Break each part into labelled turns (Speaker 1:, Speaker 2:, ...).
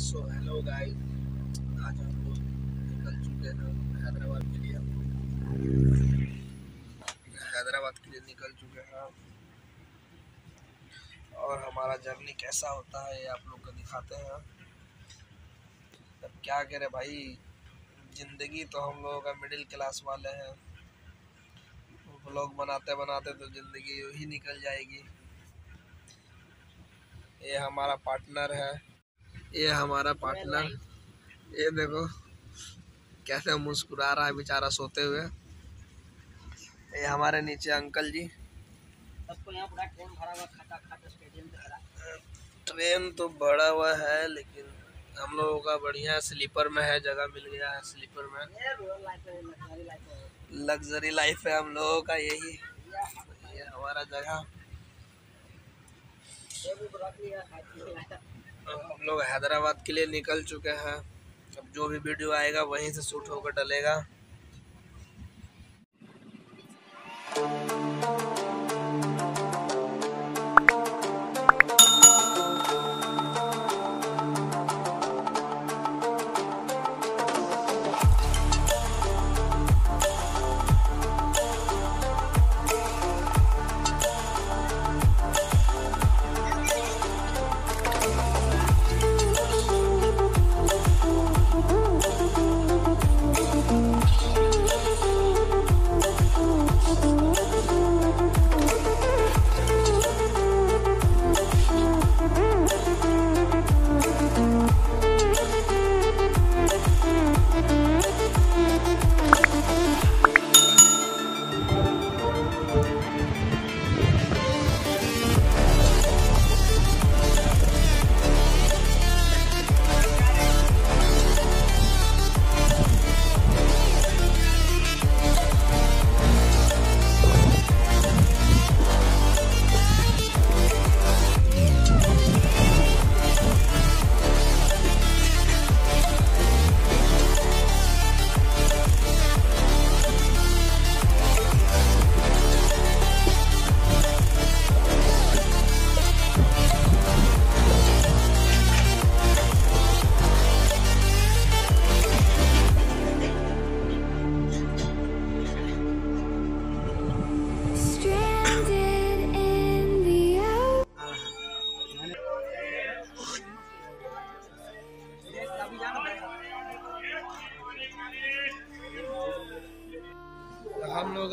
Speaker 1: So hello guys आज हम लोग निकल चुके हैं हैदराबाद के लिए। हैदराबाद के लिए निकल चुके हैं और हमारा जर्नी कैसा होता है ये आप लोग को दिखाते हैं। अब क्या करें भाई? ज़िंदगी तो हम लोगों का मिडिल क्लास वाले हैं। ब्लॉग बनाते बनाते तो ज़िंदगी यूँ ही निकल जाएगी। ये हमारा पार्टनर है। ये हमारा पार्टनर ये देखो कैसे मुस्कुरा रहा है बेचारा सोते हुए। ये हमारे नीचे अंकल जी।
Speaker 2: ट्रेन
Speaker 1: तो बड़ा हुआ है लेकिन हम लोगों का बढ़िया स्लीपर में है जगह मिल गया है स्लीपर में।
Speaker 2: लग्जरी लाइफ है
Speaker 1: हम लोगों का यही। ये हमारा जगह। अब हम लोग हैदराबाद के लिए निकल चुके हैं। अब जो भी वीडियो आएगा वहीं से शूट होकर डलेगा।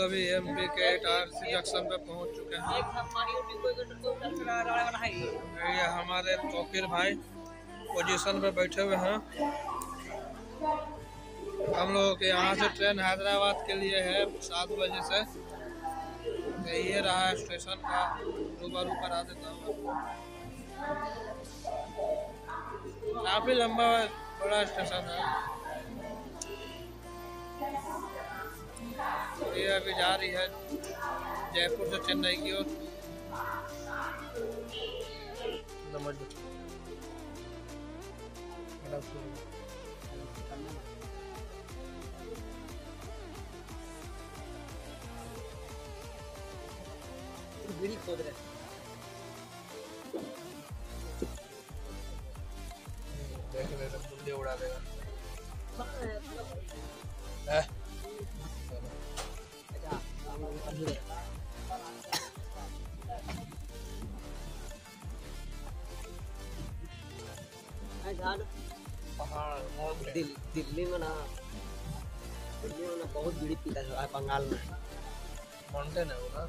Speaker 1: अभी एम पी के इटारसी जंक्शन पे पहुँच चुके हैं। ये हमारे तोकिर भाई पोजीशन पे बैठे हुए हैं। हम लोगों के यहाँ से ट्रेन हैदराबाद के लिए है सात बजे से। तो ये रहा स्टेशन का रूबरू करा देता हूँ। काफ़ी लंबा बड़ा स्टेशन है। ये अभी जा रही है जयपुर से चेन्नई की ओर। देख ले उड़ा देगा। पहाड़
Speaker 2: दिल, दिल्ली में ना दिल्ली में ना बहुत बीड़ी पीता है बंगाल में
Speaker 1: माउंटेन है वो ना